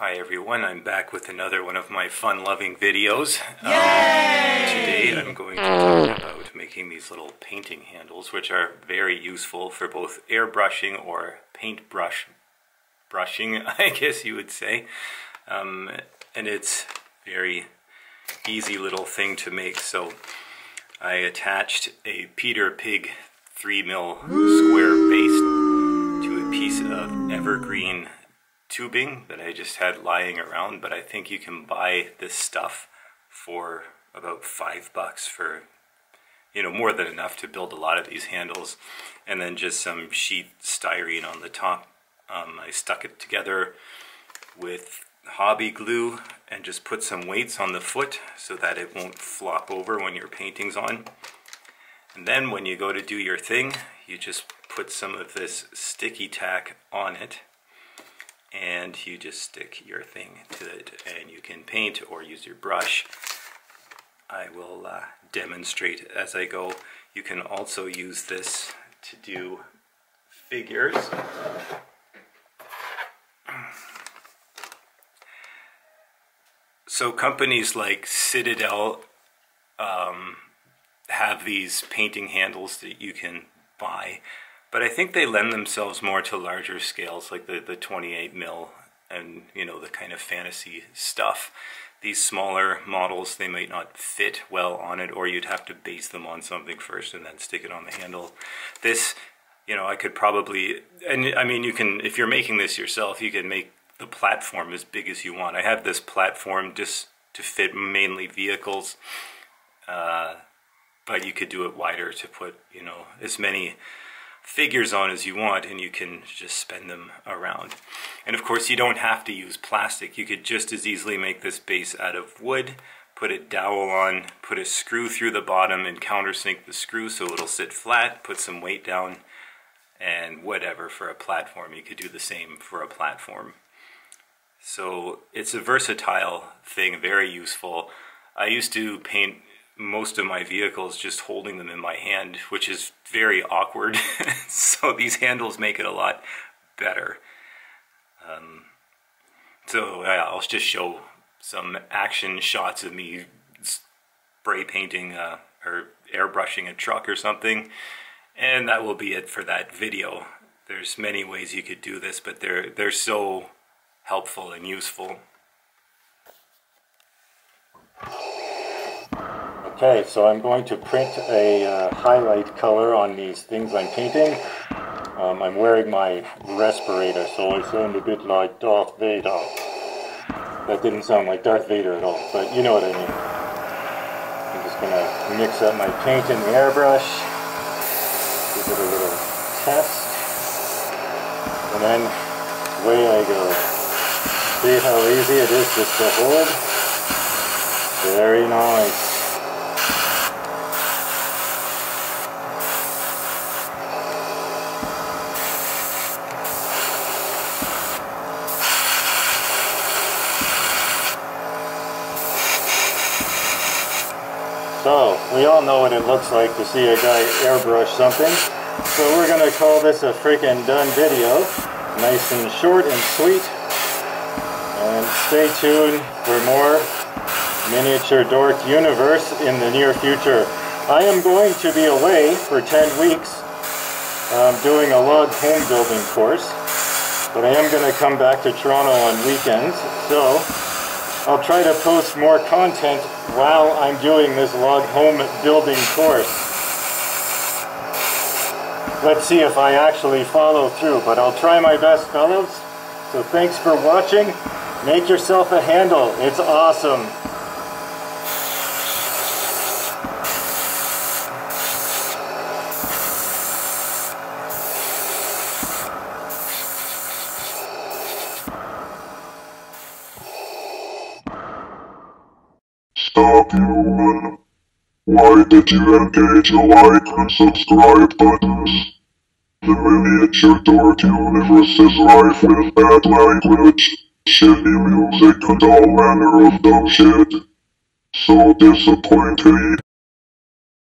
Hi everyone, I'm back with another one of my fun-loving videos. Um, today I'm going to talk about making these little painting handles, which are very useful for both airbrushing or paintbrush brushing, I guess you would say. Um, and it's very easy little thing to make. So I attached a Peter Pig 3 mil square base to a piece of evergreen tubing that I just had lying around, but I think you can buy this stuff for about five bucks for, you know, more than enough to build a lot of these handles. And then just some sheet styrene on the top. Um, I stuck it together with hobby glue and just put some weights on the foot so that it won't flop over when your painting's on. And then when you go to do your thing, you just put some of this sticky tack on it and you just stick your thing to it and you can paint or use your brush. I will uh, demonstrate as I go. You can also use this to do figures. So companies like Citadel um, have these painting handles that you can buy but I think they lend themselves more to larger scales, like the, the 28 mil and, you know, the kind of fantasy stuff. These smaller models, they might not fit well on it, or you'd have to base them on something first and then stick it on the handle. This, you know, I could probably, and I mean, you can, if you're making this yourself, you can make the platform as big as you want. I have this platform just to fit mainly vehicles, uh, but you could do it wider to put, you know, as many figures on as you want and you can just spin them around. And of course you don't have to use plastic. You could just as easily make this base out of wood, put a dowel on, put a screw through the bottom and countersink the screw so it'll sit flat, put some weight down and whatever for a platform. You could do the same for a platform. So it's a versatile thing, very useful. I used to paint most of my vehicles just holding them in my hand, which is very awkward. so these handles make it a lot better. Um, so yeah, I'll just show some action shots of me spray painting uh, or airbrushing a truck or something. And that will be it for that video. There's many ways you could do this, but they're, they're so helpful and useful. Okay, so I'm going to print a uh, highlight color on these things I'm painting. Um, I'm wearing my respirator, so I sound a bit like Darth Vader. That didn't sound like Darth Vader at all, but you know what I mean. I'm just going to mix up my paint in the airbrush, give it a little test, and then away I go. See how easy it is just to hold? Very nice. So, we all know what it looks like to see a guy airbrush something. So we're going to call this a freaking done video. Nice and short and sweet. And stay tuned for more Miniature Dork Universe in the near future. I am going to be away for 10 weeks um, doing a log home building course. But I am going to come back to Toronto on weekends. So I'll try to post more content while I'm doing this log home building course. Let's see if I actually follow through, but I'll try my best, fellows. So thanks for watching. Make yourself a handle. It's awesome. Stop human. Why did you engage the like and subscribe buttons? The miniature dork universe is rife with bad language, shitty music and all manner of dumb shit. So disappointing.